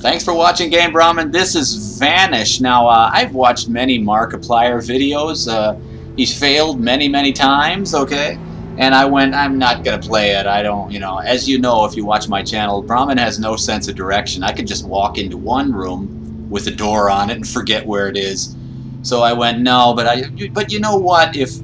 Thanks for watching Game Brahman. This is Vanish. Now, uh, I've watched many Markiplier videos. Uh, he's failed many, many times, okay? And I went, I'm not going to play it. I don't, you know, as you know if you watch my channel, Brahman has no sense of direction. I could just walk into one room with a door on it and forget where it is. So I went, no, but I, but you know what? If,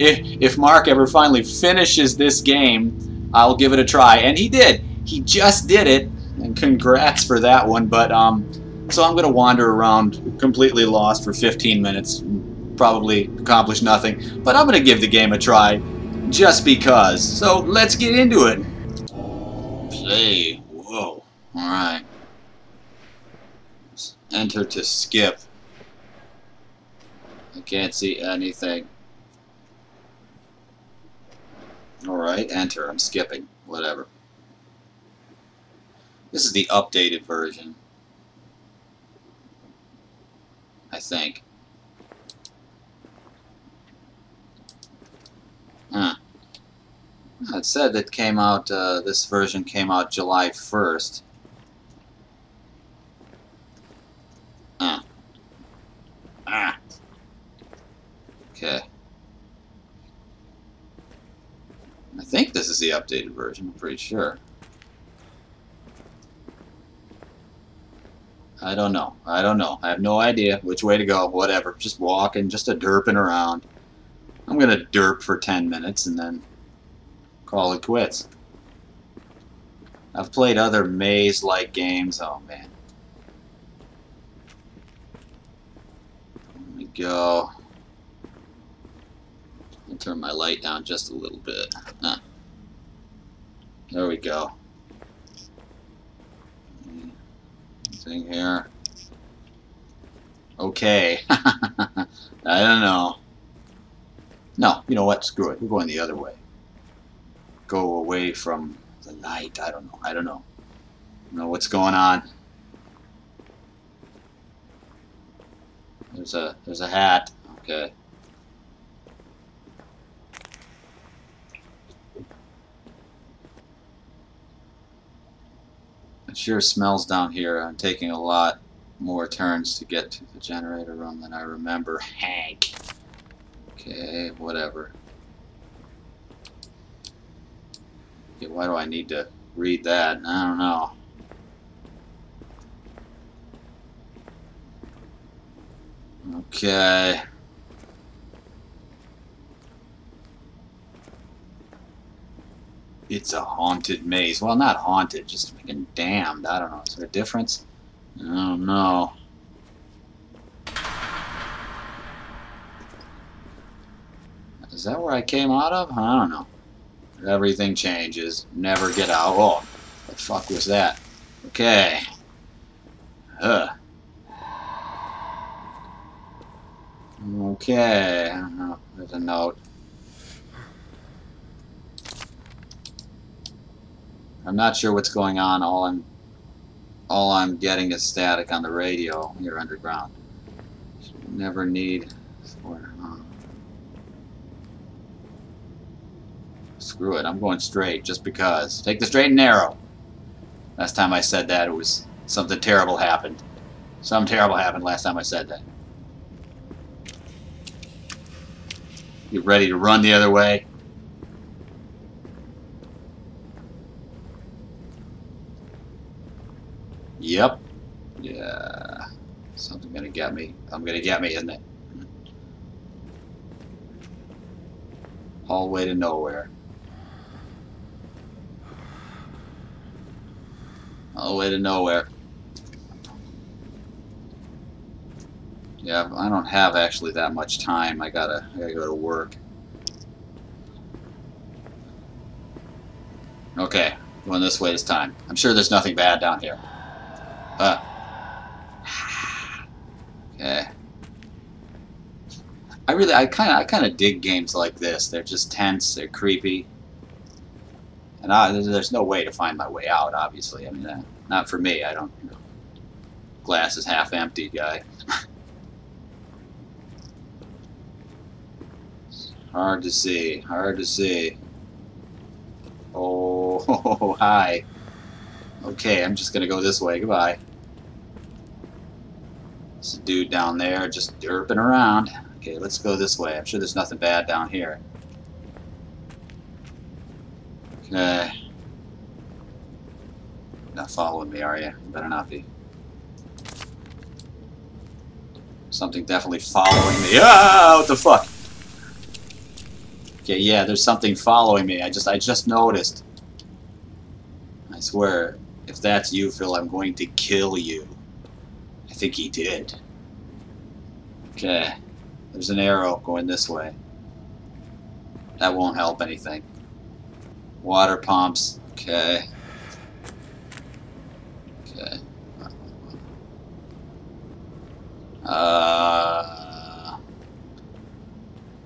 if, if Mark ever finally finishes this game, I'll give it a try. And he did. He just did it congrats for that one. But um, so I'm going to wander around completely lost for 15 minutes, probably accomplish nothing. But I'm going to give the game a try, just because. So let's get into it. Play. Whoa. All right. Enter to skip. I can't see anything. Alright, enter. I'm skipping. Whatever. This is the updated version. I think. Huh. It said that came out, uh, this version came out July 1st. Huh. Ah. Okay. I think this is the updated version, I'm pretty sure. I don't know. I don't know. I have no idea which way to go. Whatever. Just walking, just a derping around. I'm going to derp for 10 minutes and then call it quits. I've played other maze-like games. Oh, man. Let me go. I'll turn my light down just a little bit. Huh. There we go. Thing here. Okay. I don't know. No, you know what? Screw it. We're going the other way. Go away from the light. I don't know. I don't know. I don't know what's going on. There's a there's a hat. Okay. Sure smells down here. I'm taking a lot more turns to get to the generator room than I remember. Hank. Okay, whatever. Okay, why do I need to read that? I don't know. Okay. It's a haunted maze. Well, not haunted, just fucking damned. I don't know. Is there a difference? I don't know. Is that where I came out of? I don't know. Everything changes. Never get out. Oh, what the fuck was that? Okay. Huh. Okay. There's a note. I'm not sure what's going on. All I'm all I'm getting is static on the radio here underground. Never need for uh, Screw it, I'm going straight just because. Take the straight and narrow. Last time I said that it was something terrible happened. Something terrible happened last time I said that. You ready to run the other way? Yep. Yeah. Something gonna get me. I'm gonna get me, isn't it? Hallway to nowhere. All the way to nowhere. Yeah, I don't have actually that much time. I gotta, I gotta go to work. Okay, going this way this time. I'm sure there's nothing bad down here. Uh. Okay. I really, I kind of, I kind of dig games like this. They're just tense. They're creepy. And I, there's no way to find my way out. Obviously, I mean, uh, not for me. I don't. You know, glass is half empty, guy. hard to see. Hard to see. Oh, hi. Okay, I'm just gonna go this way. Goodbye. There's a dude down there just derping around. Okay, let's go this way. I'm sure there's nothing bad down here. Okay. Not following me, are you? Better not be. Something definitely following me. Ah, what the fuck? Okay, yeah, there's something following me. I just I just noticed. I swear, if that's you, Phil, I'm going to kill you. I think he did. Okay. There's an arrow going this way. That won't help anything. Water pumps. Okay. Okay. Uh.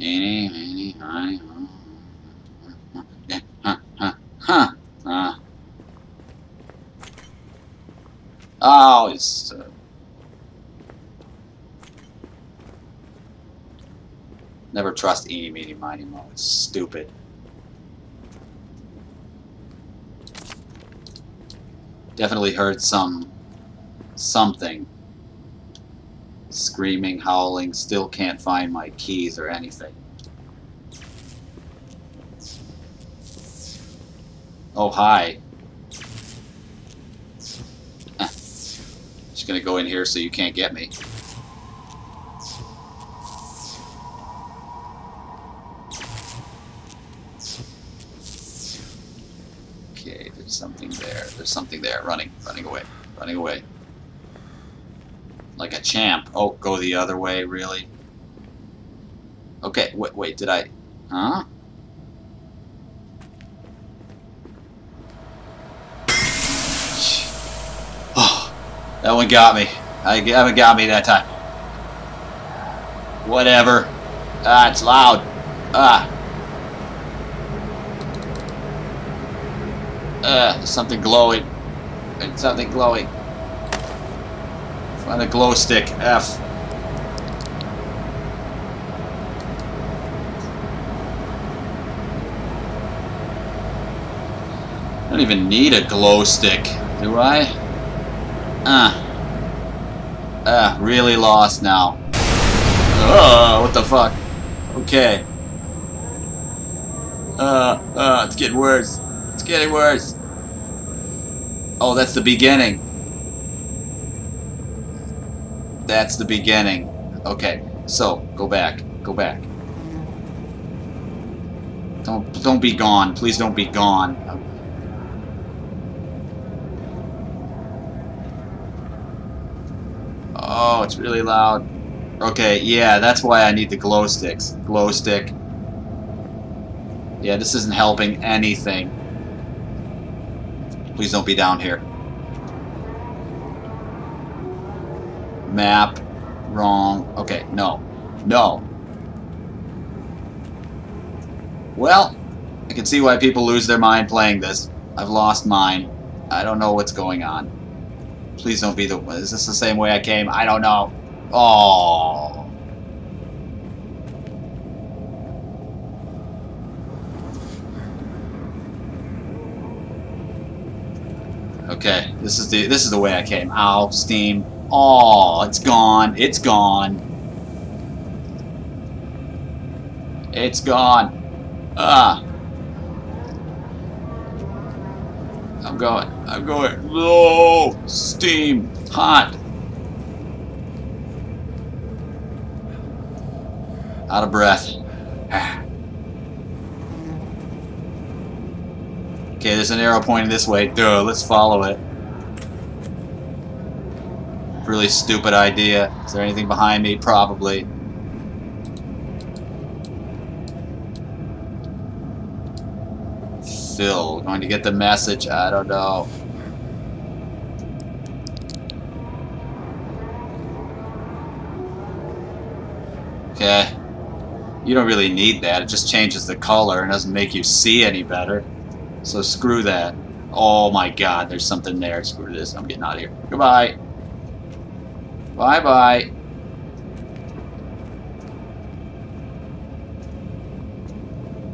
Eeny, meeny, miny, huh, huh, huh, huh. Oh, it's. Uh, never trust eeny, meeny, miny, mo. It's stupid. Definitely heard some. something screaming, howling, still can't find my keys or anything. Oh, hi. Just gonna go in here so you can't get me. Something there. There's something there. Running, running away, running away. Like a champ. Oh, go the other way, really? Okay, wait, wait, did I... Huh? Oh, that one got me. I haven't got me that time. Whatever. Ah, it's loud. Ah. Uh, something glowing. It's something glowing. Find a glow stick. F. I don't even need a glow stick, do I? Uh. Uh, really lost now. Oh, what the fuck? Okay. Uh, uh, it's getting worse. It's getting worse. Oh, that's the beginning. That's the beginning. Okay, so go back. Go back. Don't don't be gone. Please don't be gone. Oh, it's really loud. Okay, yeah, that's why I need the glow sticks. Glow stick. Yeah, this isn't helping anything. Please don't be down here. Map. Wrong. Okay, no. No. Well, I can see why people lose their mind playing this. I've lost mine. I don't know what's going on. Please don't be the... Is this the same way I came? I don't know. Oh. Okay, this is the this is the way I came. Ow, steam. Oh, it's gone. It's gone. It's gone. Ah. I'm going. I'm going. Low. Steam. Hot. Out of breath. Okay, there's an arrow pointing this way. Duh, let's follow it. Really stupid idea. Is there anything behind me? Probably. Phil, going to get the message? I don't know. Okay. You don't really need that. It just changes the color and doesn't make you see any better. So screw that. Oh my god, there's something there. Screw this. I'm getting out of here. Goodbye. Bye bye.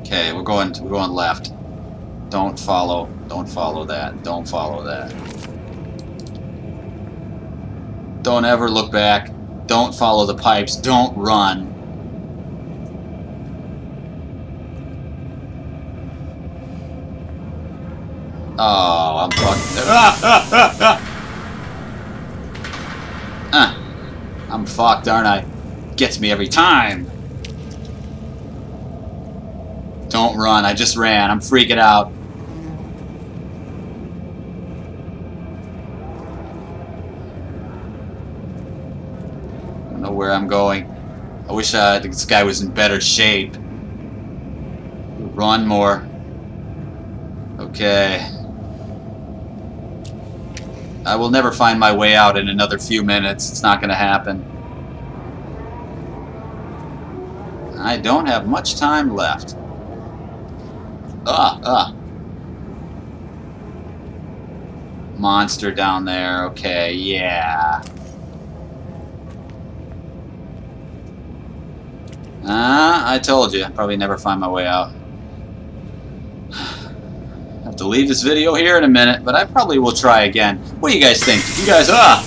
Okay, we're going we're going left. Don't follow. Don't follow that. Don't follow that. Don't ever look back. Don't follow the pipes. Don't run. Oh, I'm fucked. Ah, ah, ah, ah. Ah, I'm fucked, aren't I? Gets me every time. Don't run. I just ran. I'm freaking out. I don't know where I'm going. I wish uh, this guy was in better shape. Run more. Okay. I will never find my way out in another few minutes. It's not going to happen. I don't have much time left. Ah, ah. Monster down there. Okay, yeah. Ah, I told you. I'd probably never find my way out. To leave this video here in a minute, but I probably will try again. What do you guys think? You guys, ah,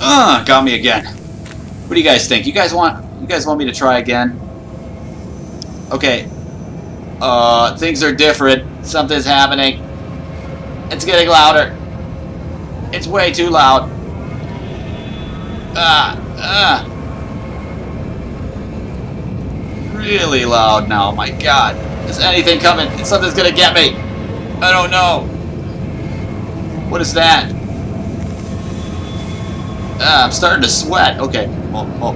ah, got me again. What do you guys think? You guys want, you guys want me to try again? Okay. Uh, things are different. Something's happening. It's getting louder. It's way too loud. Ah, ah. Really loud now, my god. Is anything coming? Something's gonna get me. I don't know. What is that? Ah, I'm starting to sweat. Okay. Oh, oh.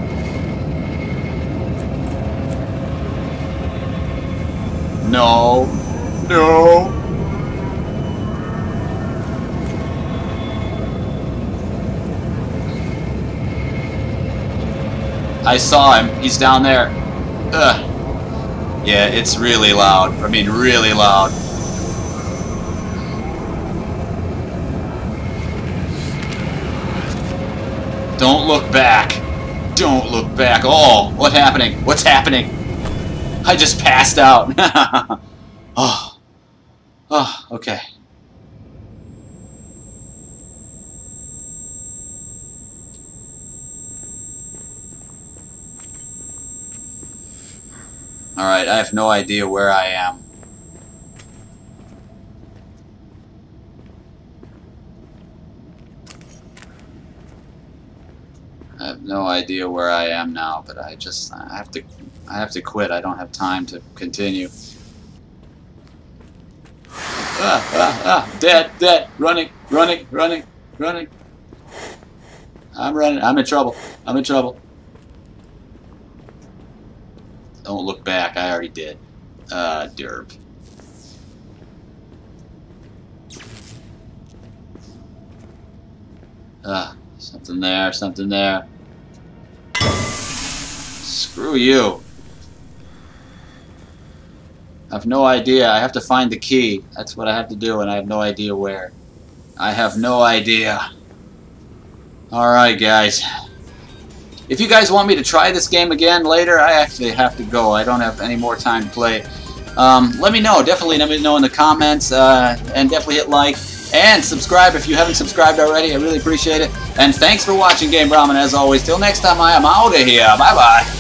No. No. I saw him. He's down there. Ugh. Yeah, it's really loud. I mean, really loud. Don't look back. Don't look back. Oh, what's happening? What's happening? I just passed out. oh. Oh, okay. Alright, I have no idea where I am. No idea where I am now, but I just I have to I have to quit. I don't have time to continue. Ah, ah, ah, dead, dead, running, running, running, running. I'm running. I'm in trouble. I'm in trouble. Don't look back. I already did. Uh, derp. Ah, something there, something there. Screw you. I have no idea. I have to find the key. That's what I have to do, and I have no idea where. I have no idea. Alright, guys. If you guys want me to try this game again later, I actually have to go. I don't have any more time to play. Um, let me know. Definitely let me know in the comments. Uh, and definitely hit like. And subscribe if you haven't subscribed already. I really appreciate it. And thanks for watching Game Brahman as always. Till next time, I am out of here. Bye-bye.